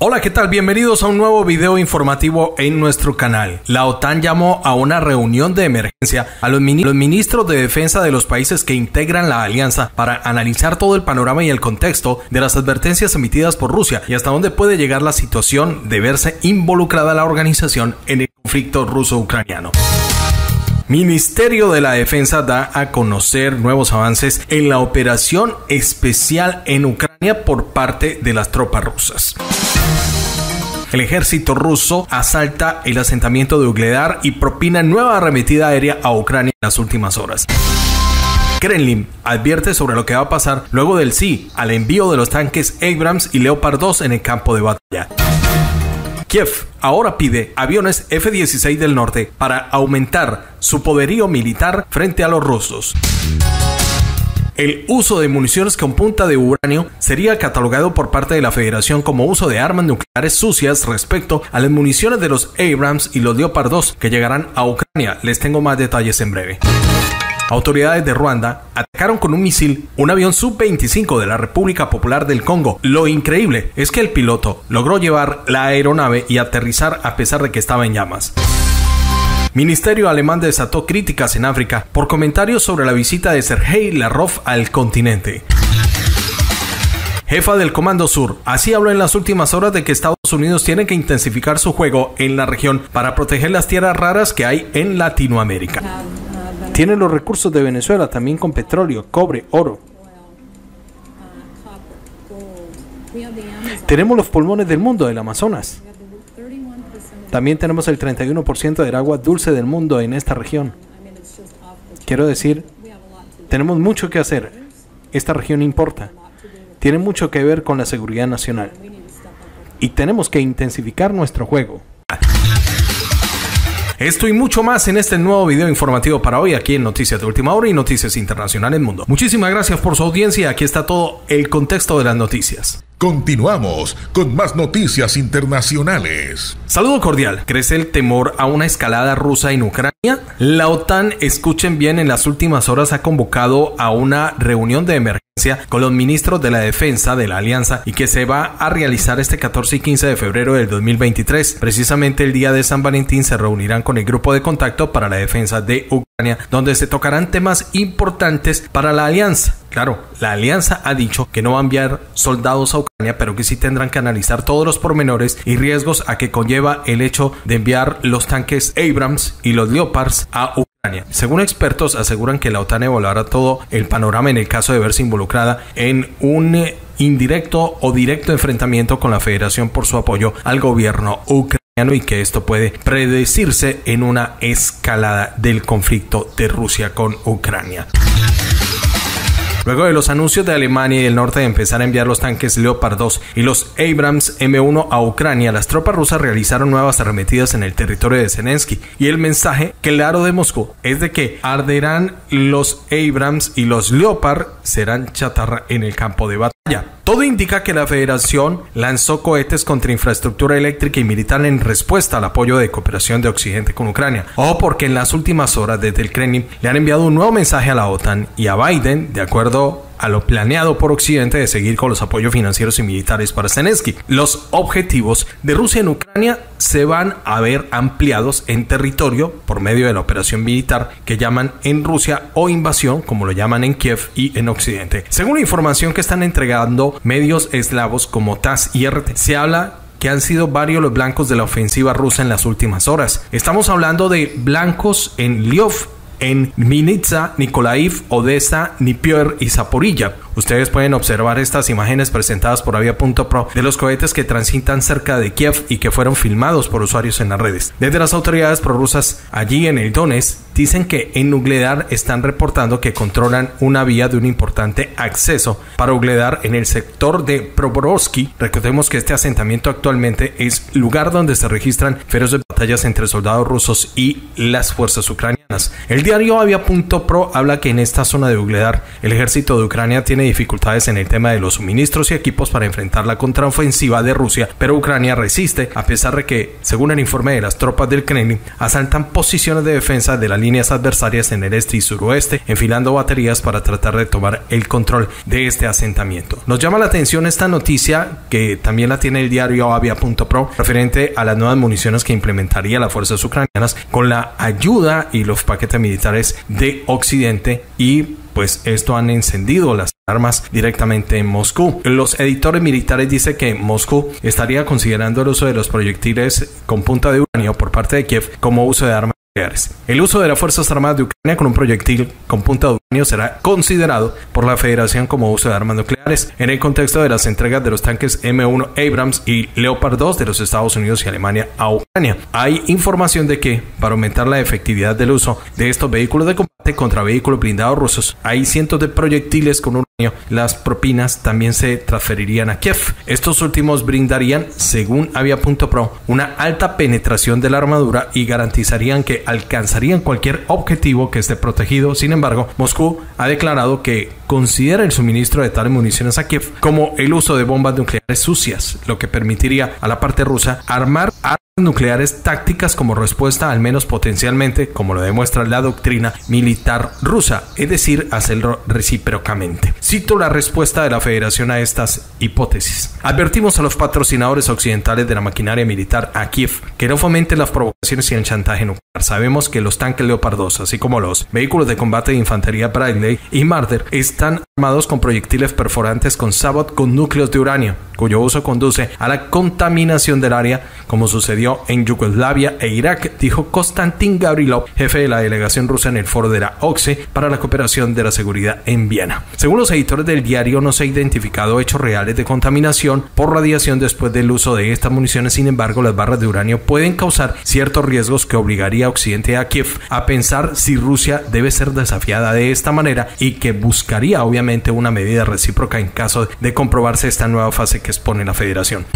Hola, ¿qué tal? Bienvenidos a un nuevo video informativo en nuestro canal. La OTAN llamó a una reunión de emergencia a los, ministros de defensa de los países que integran la alianza para analizar todo el panorama y el contexto de las advertencias emitidas por Rusia y hasta dónde puede llegar la situación de verse involucrada la organización en el conflicto ruso-ucraniano. Ministerio de la Defensa da a conocer nuevos avances en la operación especial en Ucrania por parte de las tropas rusas. El ejército ruso asalta el asentamiento de Ugledar y propina nueva arremetida aérea a Ucrania en las últimas horas. Kremlin advierte sobre lo que va a pasar luego del sí al envío de los tanques Abrams y Leopard 2 en el campo de batalla. Kiev ahora pide aviones F-16 del norte para aumentar su poderío militar frente a los rusos. El uso de municiones con punta de uranio sería catalogado por parte de la Federación como uso de armas nucleares sucias respecto a las municiones de los Abrams y los Leopard 2 que llegarán a Ucrania. Les tengo más detalles en breve. Autoridades de Ruanda atacaron con un misil un avión Sub-25 de la República Popular del Congo. Lo increíble es que el piloto logró llevar la aeronave y aterrizar a pesar de que estaba en llamas. Ministerio alemán desató críticas en África por comentarios sobre la visita de Sergei Lavrov al continente. Jefa del Comando Sur, así habló en las últimas horas de que Estados Unidos tiene que intensificar su juego en la región para proteger las tierras raras que hay en Latinoamérica. Tiene los recursos de Venezuela también con petróleo, cobre, oro. Tenemos los pulmones del mundo, el Amazonas. También tenemos el 31% del agua dulce del mundo en esta región. Quiero decir, tenemos mucho que hacer. Esta región importa. Tiene mucho que ver con la seguridad nacional. Y tenemos que intensificar nuestro juego. Esto y mucho más en este nuevo video informativo para hoy aquí en Noticias de Última Hora y Noticias Internacionales Mundo. Muchísimas gracias por su audiencia. Aquí está todo el contexto de las noticias. Continuamos con más noticias internacionales. Saludo cordial. ¿Crece el temor a una escalada rusa en Ucrania? La OTAN, escuchen bien, en las últimas horas ha convocado a una reunión de emergencia con los ministros de la defensa de la alianza y que se va a realizar este 14 y 15 de febrero del 2023. Precisamente el día de San Valentín se reunirán con el grupo de contacto para la defensa de Ucrania, donde se tocarán temas importantes para la alianza. Claro, la alianza ha dicho que no va a enviar soldados a Ucrania, pero que sí tendrán que analizar todos los pormenores y riesgos a que conlleva el hecho de enviar los tanques Abrams y los Leopards a Ucrania. Según expertos, aseguran que la OTAN evaluará todo el panorama en el caso de verse involucrada en un indirecto o directo enfrentamiento con la Federación por su apoyo al gobierno ucraniano y que esto puede predecirse en una escalada del conflicto de Rusia con Ucrania. Luego de los anuncios de Alemania y el norte de empezar a enviar los tanques Leopard 2 y los Abrams M1 a Ucrania, las tropas rusas realizaron nuevas arremetidas en el territorio de Zelensky. Y el mensaje claro de Moscú es de que arderán los Abrams y los Leopard serán chatarra en el campo de batalla. Todo indica que la Federación lanzó cohetes contra infraestructura eléctrica y militar en respuesta al apoyo de cooperación de Occidente con Ucrania. O porque en las últimas horas desde el Kremlin le han enviado un nuevo mensaje a la OTAN y a Biden, de acuerdo a lo planeado por Occidente de seguir con los apoyos financieros y militares para Zelensky. Los objetivos de Rusia en Ucrania se van a ver ampliados en territorio por medio de la operación militar que llaman en Rusia o invasión, como lo llaman en Kiev y en Occidente. Según la información que están entregando medios eslavos como TASS y RT, se habla que han sido varios los blancos de la ofensiva rusa en las últimas horas. Estamos hablando de blancos en Liov, en Minitsa, Nikolaiv, Odessa, Nipior y Zaporilla. Ustedes pueden observar estas imágenes presentadas por Avia.pro de los cohetes que transitan cerca de Kiev y que fueron filmados por usuarios en las redes. Desde las autoridades prorrusas allí en el Donetsk dicen que en Ugledar están reportando que controlan una vía de un importante acceso para Ugledar en el sector de Proborovsky. Recordemos que este asentamiento actualmente es lugar donde se registran feroces batallas entre soldados rusos y las fuerzas ucranianas. El diario Avia.pro habla que en esta zona de Ugledar el ejército de Ucrania tiene dificultades en el tema de los suministros y equipos para enfrentar la contraofensiva de Rusia, pero Ucrania resiste a pesar de que, según el informe de las tropas del Kremlin, asaltan posiciones de defensa de las líneas adversarias en el este y suroeste, enfilando baterías para tratar de tomar el control de este asentamiento. Nos llama la atención esta noticia que también la tiene el diario Avia.pro referente a las nuevas municiones que implementaría las fuerzas ucranianas con la ayuda y los paquetes militares de Occidente y pues esto han encendido las armas directamente en Moscú. Los editores militares dicen que Moscú estaría considerando el uso de los proyectiles con punta de uranio por parte de Kiev como uso de armas el uso de las Fuerzas Armadas de Ucrania con un proyectil con punta de uranio será considerado por la Federación como uso de armas nucleares en el contexto de las entregas de los tanques M1 Abrams y Leopard 2 de los Estados Unidos y Alemania a Ucrania. Hay información de que, para aumentar la efectividad del uso de estos vehículos de combate contra vehículos blindados rusos, hay cientos de proyectiles con uranio. Las propinas también se transferirían a Kiev. Estos últimos brindarían, según Avia.pro, una alta penetración de la armadura y garantizarían que alcanzarían cualquier objetivo que esté protegido. Sin embargo, Moscú ha declarado que considera el suministro de tales municiones a Kiev como el uso de bombas nucleares sucias, lo que permitiría a la parte rusa armar armas nucleares tácticas como respuesta al menos potencialmente, como lo demuestra la doctrina militar rusa, es decir, hacerlo recíprocamente. Cito la respuesta de la Federación a estas hipótesis. Advertimos a los patrocinadores occidentales de la maquinaria militar a Kiev que no fomenten las provocaciones y el chantaje nuclear. Sabemos que los tanques Leopard 2, así como los vehículos de combate de infantería Bradley y Marder, están armados con proyectiles perforantes con Sabot con núcleos de uranio, cuyo uso conduce a la contaminación del área, como sucedió en Yugoslavia e Irak, dijo Konstantin Gavrilov, jefe de la delegación rusa en el foro de la OXE para la cooperación de la seguridad en Viena. Según los editores del diario, no se ha identificado hechos reales de contaminación por radiación después del uso de estas municiones, sin embargo, las barras de uranio pueden causar ciertos riesgos que obligaría a Occidente a Kiev a pensar si Rusia debe ser desafiada de esta manera y que buscaría obviamente una medida recíproca en caso de comprobarse esta nueva fase que expone la federación.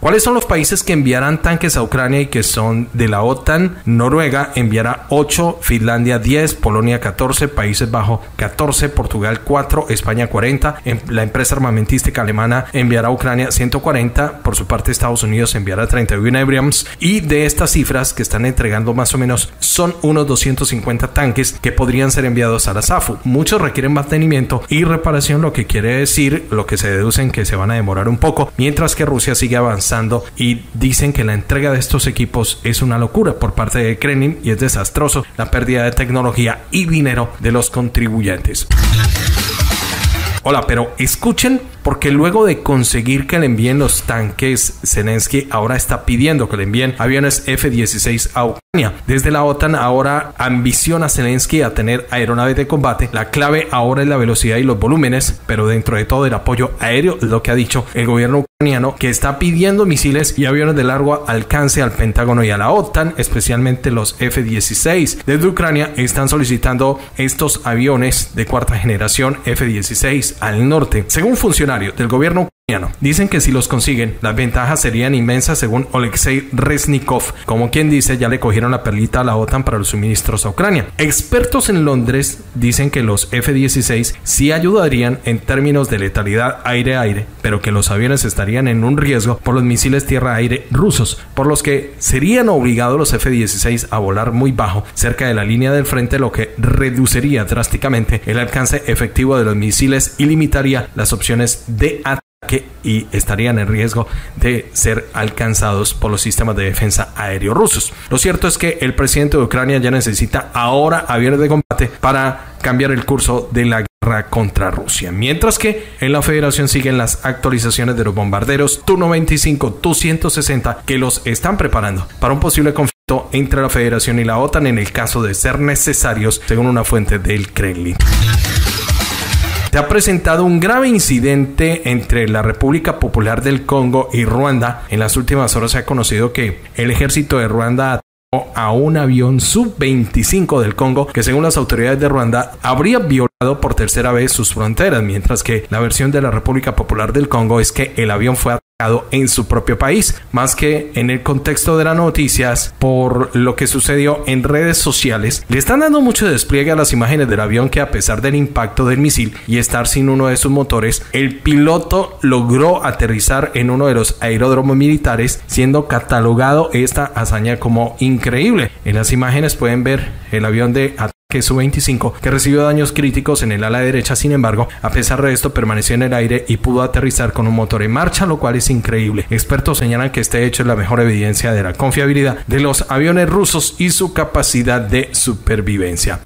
¿Cuáles son los países que enviarán tanques a Ucrania y que son de la OTAN? Noruega enviará 8, Finlandia 10, Polonia 14, Países Bajos 14, Portugal 4, España 40. Em, la empresa armamentística alemana enviará a Ucrania 140. Por su parte, Estados Unidos enviará 31 Abrams. Y de estas cifras que están entregando más o menos son unos 250 tanques que podrían ser enviados a la SAFU. Muchos requieren mantenimiento y reparación, lo que quiere decir, lo que se deducen que se van a demorar un poco, mientras que Rusia sigue avanzando y dicen que la entrega de estos equipos es una locura por parte de Kremlin y es desastroso la pérdida de tecnología y dinero de los contribuyentes. Hola, pero escuchen porque luego de conseguir que le envíen los tanques, Zelensky ahora está pidiendo que le envíen aviones F-16 a Ucrania. Desde la OTAN ahora ambiciona Zelensky a tener aeronaves de combate. La clave ahora es la velocidad y los volúmenes, pero dentro de todo el apoyo aéreo, lo que ha dicho el gobierno ucraniano, que está pidiendo misiles y aviones de largo alcance al Pentágono y a la OTAN, especialmente los F-16. Desde Ucrania están solicitando estos aviones de cuarta generación F-16 al norte. Según funcionarios del gobierno Dicen que si los consiguen, las ventajas serían inmensas según Oleksiy Reznikov. Como quien dice, ya le cogieron la perlita a la OTAN para los suministros a Ucrania. Expertos en Londres dicen que los F-16 sí ayudarían en términos de letalidad aire-aire, pero que los aviones estarían en un riesgo por los misiles tierra-aire rusos, por los que serían obligados los F-16 a volar muy bajo, cerca de la línea del frente, lo que reduciría drásticamente el alcance efectivo de los misiles y limitaría las opciones de ataque y estarían en riesgo de ser alcanzados por los sistemas de defensa aéreo rusos. Lo cierto es que el presidente de Ucrania ya necesita ahora aviones de combate para cambiar el curso de la guerra contra Rusia. Mientras que en la federación siguen las actualizaciones de los bombarderos Tu-95, Tu-160 que los están preparando para un posible conflicto entre la federación y la OTAN en el caso de ser necesarios, según una fuente del Kremlin se ha presentado un grave incidente entre la República Popular del Congo y Ruanda. En las últimas horas se ha conocido que el ejército de Ruanda a un avión sub-25 del Congo que según las autoridades de Ruanda habría violado por tercera vez sus fronteras, mientras que la versión de la República Popular del Congo es que el avión fue en su propio país, más que en el contexto de las noticias por lo que sucedió en redes sociales. Le están dando mucho despliegue a las imágenes del avión que a pesar del impacto del misil y estar sin uno de sus motores, el piloto logró aterrizar en uno de los aeródromos militares, siendo catalogado esta hazaña como increíble. En las imágenes pueden ver el avión de que Su-25, que recibió daños críticos en el ala derecha, sin embargo, a pesar de esto, permaneció en el aire y pudo aterrizar con un motor en marcha, lo cual es increíble. Expertos señalan que este hecho es la mejor evidencia de la confiabilidad de los aviones rusos y su capacidad de supervivencia.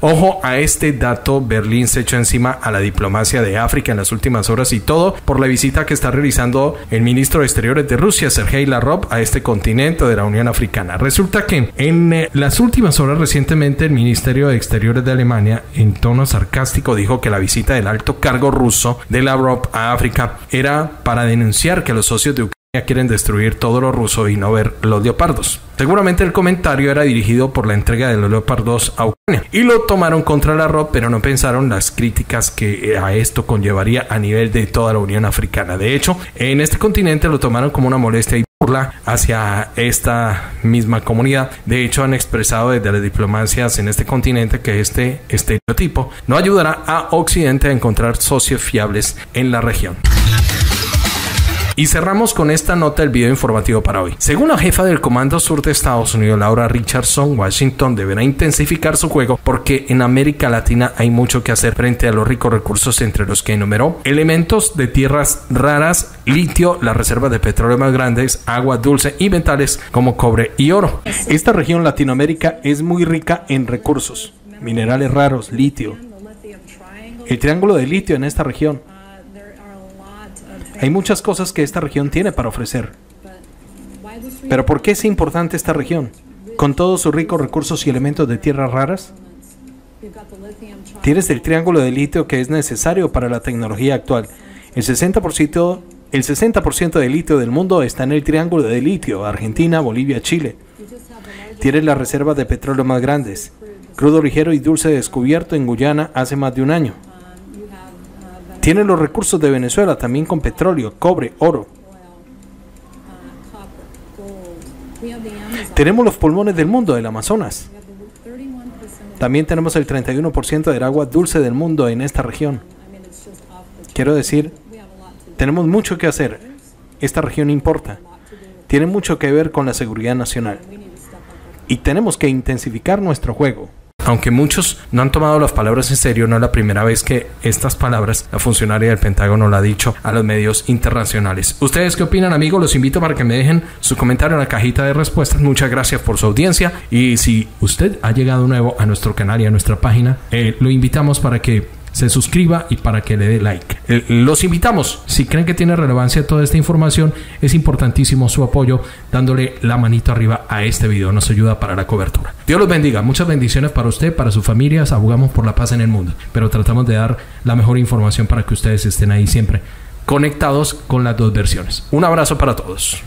Ojo a este dato, Berlín se echó encima a la diplomacia de África en las últimas horas y todo por la visita que está realizando el ministro de Exteriores de Rusia, Sergei Lavrov, a este continente de la Unión Africana. Resulta que en eh, las últimas horas recientemente el Ministerio de Exteriores de Alemania, en tono sarcástico, dijo que la visita del alto cargo ruso de Lavrov a África era para denunciar que los socios de Ucrania quieren destruir todo lo ruso y no ver los leopardos. Seguramente el comentario era dirigido por la entrega de los leopardos a Ucrania y lo tomaron contra la ROP, pero no pensaron las críticas que a esto conllevaría a nivel de toda la Unión Africana. De hecho, en este continente lo tomaron como una molestia y burla hacia esta misma comunidad. De hecho, han expresado desde las diplomacias en este continente que este estereotipo no ayudará a Occidente a encontrar socios fiables en la región. Y cerramos con esta nota el video informativo para hoy. Según la jefa del Comando Sur de Estados Unidos, Laura Richardson, Washington deberá intensificar su juego porque en América Latina hay mucho que hacer frente a los ricos recursos entre los que enumeró elementos de tierras raras, litio, las reservas de petróleo más grandes, agua dulce y metales como cobre y oro. Esta región Latinoamérica es muy rica en recursos, minerales raros, litio. El triángulo de litio en esta región hay muchas cosas que esta región tiene para ofrecer. Pero ¿por qué es importante esta región? Con todos sus ricos recursos y elementos de tierras raras. Tienes el triángulo de litio que es necesario para la tecnología actual. El 60%, el 60 del litio del mundo está en el triángulo de litio, Argentina, Bolivia, Chile. Tienes las reservas de petróleo más grandes. Crudo ligero y dulce descubierto en Guyana hace más de un año. Tiene los recursos de Venezuela, también con petróleo, cobre, oro. Tenemos los pulmones del mundo, el Amazonas. También tenemos el 31% del agua dulce del mundo en esta región. Quiero decir, tenemos mucho que hacer. Esta región importa. Tiene mucho que ver con la seguridad nacional. Y tenemos que intensificar nuestro juego. Aunque muchos no han tomado las palabras en serio, no es la primera vez que estas palabras la funcionaria del Pentágono la ha dicho a los medios internacionales. ¿Ustedes qué opinan, amigos? Los invito para que me dejen su comentario en la cajita de respuestas. Muchas gracias por su audiencia. Y si usted ha llegado nuevo a nuestro canal y a nuestra página, eh, lo invitamos para que se suscriba y para que le dé like. Eh, los invitamos, si creen que tiene relevancia toda esta información, es importantísimo su apoyo dándole la manito arriba a este video, nos ayuda para la cobertura. Dios los bendiga, muchas bendiciones para usted, para sus familias, abogamos por la paz en el mundo, pero tratamos de dar la mejor información para que ustedes estén ahí siempre conectados con las dos versiones. Un abrazo para todos.